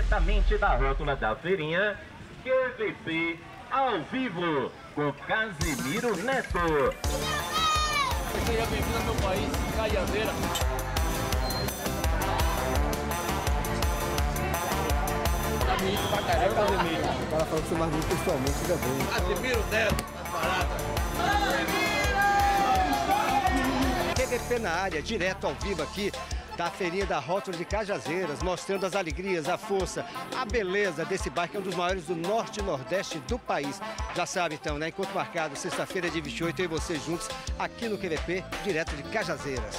diretamente da rótula da feirinha, QVP ao vivo com Casimiro Neto. Seja bem-vindo ao meu país, Caiazeira. Tá bonito pra caralho, Casimiro. O cara falou que você mais bonito pessoalmente, fica bem. Casimiro Neto, tá parada. QVP na área, direto ao vivo aqui da feirinha da Rótula de Cajazeiras, mostrando as alegrias, a força, a beleza desse bairro, que é um dos maiores do norte e nordeste do país. Já sabe então, né? Encontro marcado, sexta-feira, dia 28, eu e você juntos, aqui no QVP, direto de Cajazeiras.